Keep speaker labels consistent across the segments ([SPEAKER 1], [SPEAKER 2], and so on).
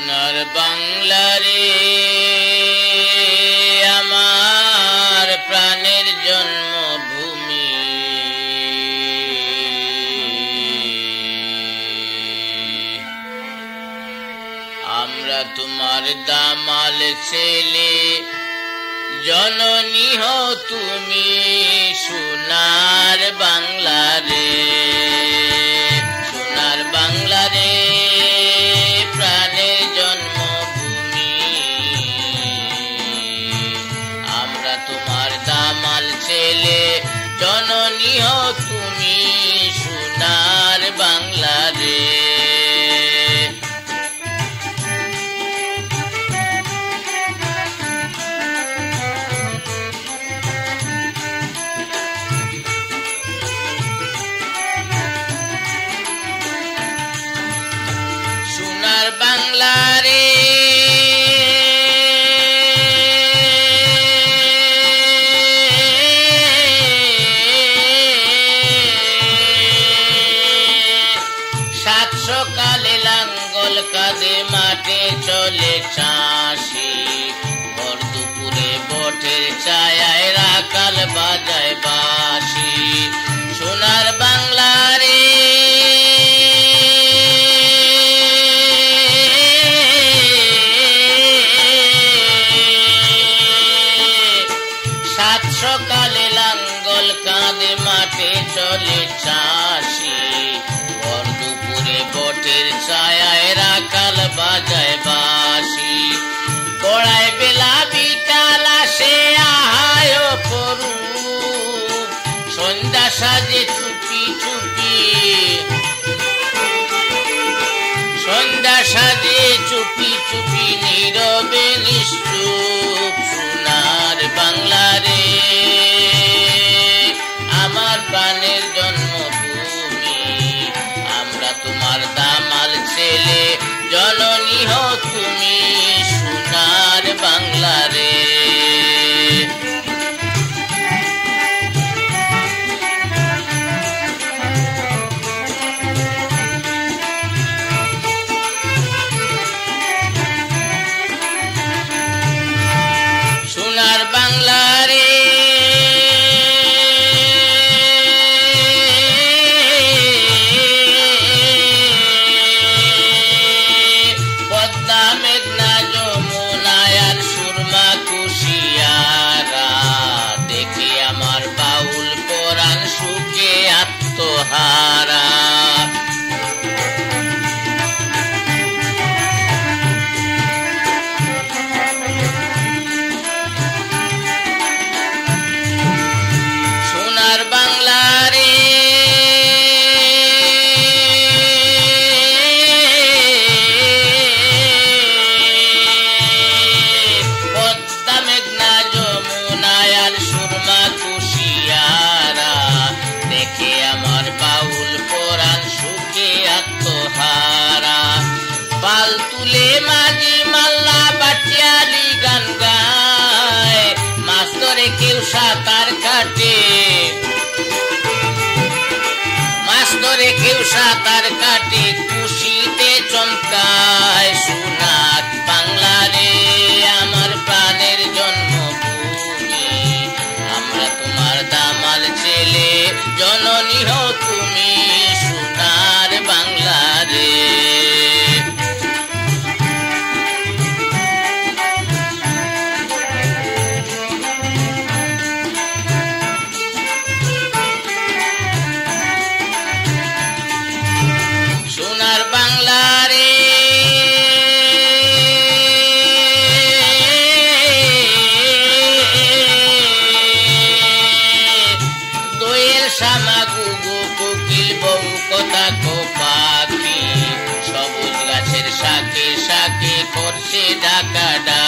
[SPEAKER 1] সোনার বাংলারে আমার প্রাণের জন্মভূমি। আমরা তোমার দামাল ছেলে জননী তুমি। দামাল ছেলে জননীয় তুমি। লাঙল কাঁধে মাঠে চলে চাষি। ভর দুপুরে বটের ছায়ায় রাকাল বাজায় বাসি সোনার বাংলা রে। সাত সকালে লাঙ্গল কাঁধে মাঠে চলে চাষি। लाल बासी। बाशी बिलाबी বাংলা সাঁতার কাটে মাছ ধরে কেউ সাঁতার কাটে ಕದ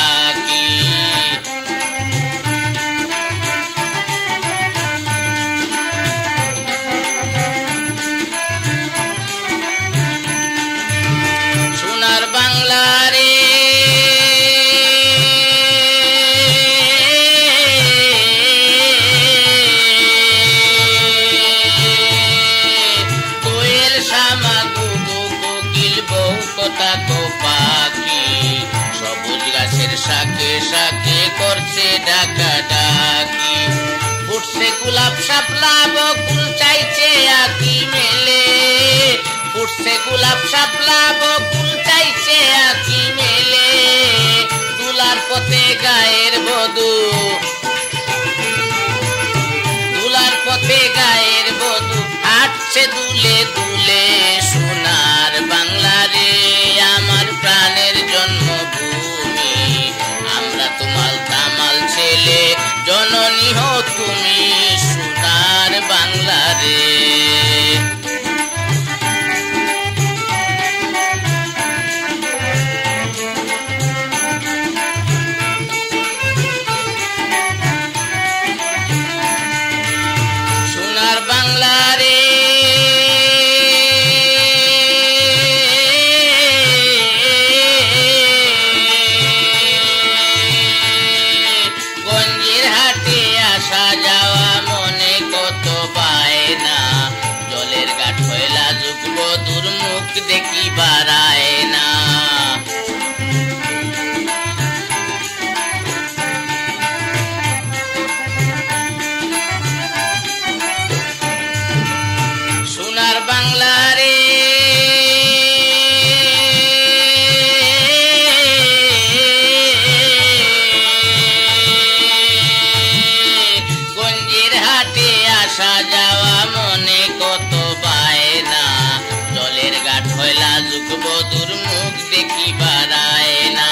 [SPEAKER 1] শাকে শাকে করছে ডাকা ডাকি ফুটছে গোলাপ সাপলা বকুল চাইছে আকি মেলে। ফুটছে গোলাপ সাপলা বকুল চাইছে আকি মেলে। তুমি সোনার বাংলা রে দেখি বাড়ায় না।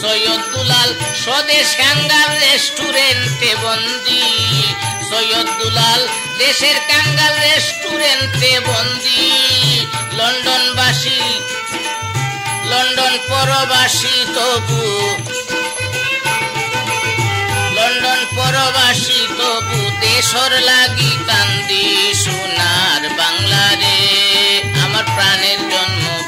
[SPEAKER 1] সৈয়দ দুলাল স্বদেশ কাঙ্গাল রেস্টুরেন্টে বন্দি। সৈয়দ দুলাল দেশের কাঙ্গাল রেস্টুরেন্টে বন্দি। লন্ডনবাসী, লন্ডন পরবাসী তবু। লন্ডন পরবাসী তবু দেশর লাগি কান্দি সোনার বাংলা রে আমার প্রাণের জন্ম